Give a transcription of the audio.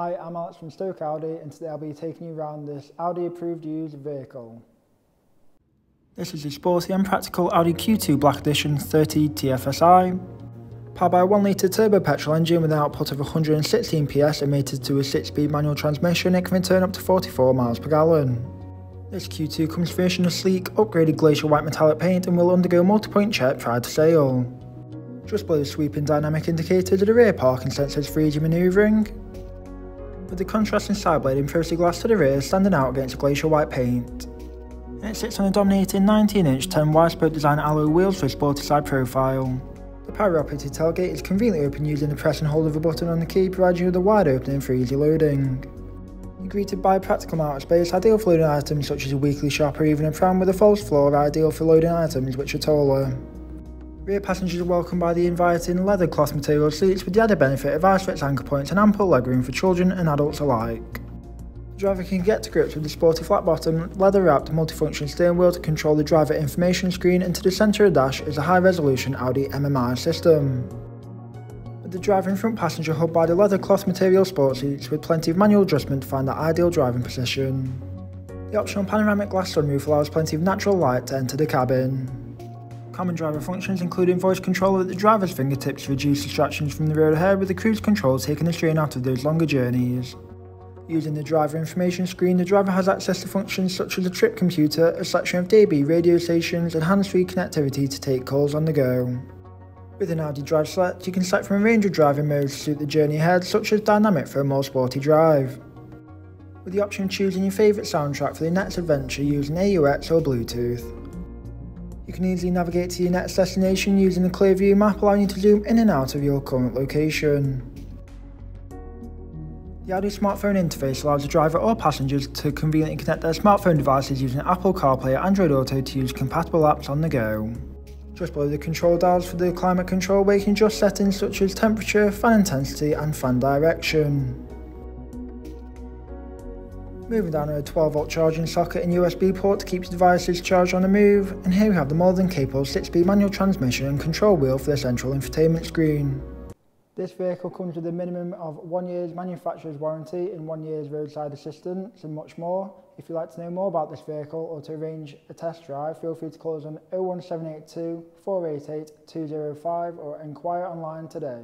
Hi, I'm Alex from Stoke Audi and today I'll be taking you around this Audi approved used vehicle. This is a sporty and practical Audi Q2 Black Edition 30 TFSI. Powered by a 1 litre turbo petrol engine with an output of 116 PS mated to a 6-speed manual transmission, it can return up to 44 miles per gallon. This Q2 comes furnished in a sleek, upgraded glacier white metallic paint and will undergo multi-point check prior to sale. Just below the sweeping dynamic indicators are the rear parking sensors for easy manoeuvring, with the contrasting side blade and privacy glass to the rear standing out against the glacier white paint. It sits on a dominating 19-inch 10 Y-spoke design alloy wheels for a sporty side profile. The power-operated tailgate is conveniently open using the press and hold of a button on the key, providing you with a wide opening for easy loading. You're greeted by a practical mounted space, ideal for loading items such as a weekly shop or even a pram with a false floor, ideal for loading items which are taller. Rear passengers are welcomed by the inviting leather cloth material seats with the added benefit of Isofix anchor points and ample legroom for children and adults alike. The driver can get to grips with the sporty flat bottom, leather wrapped multifunction steering wheel to control the driver information screen and to the centre of the dash is a high resolution Audi MMI system. With the driver and front passenger hub by the leather cloth material sport seats with plenty of manual adjustment to find the ideal driving position. The optional panoramic glass sunroof allows plenty of natural light to enter the cabin. Common driver functions including voice control at the driver's fingertips to reduce distractions from the road ahead with the cruise control taking the strain out of those longer journeys. Using the driver information screen, the driver has access to functions such as a trip computer, a selection of DB radio stations and hands-free connectivity to take calls on the go. With an Audi Drive Select, you can select from a range of driving modes to suit the journey ahead, such as dynamic for a more sporty drive. With the option of choosing your favourite soundtrack for the next adventure using AUX or Bluetooth. You can easily navigate to your next destination using the Clearview map allowing you to zoom in and out of your current location. The Audi smartphone interface allows the driver or passengers to conveniently connect their smartphone devices using Apple CarPlay or Android Auto to use compatible apps on the go. Just below the control dials for the climate control you can adjust settings such as temperature, fan intensity and fan direction. Moving down to a 12 volt charging socket and USB port to keep devices charged on the move, and here we have the more than capable 6-speed manual transmission and control wheel for the central infotainment screen. This vehicle comes with a minimum of one year's manufacturer's warranty and one year's roadside assistance and much more. If you'd like to know more about this vehicle or to arrange a test drive, feel free to call us on 01782 488 205 or inquire online today.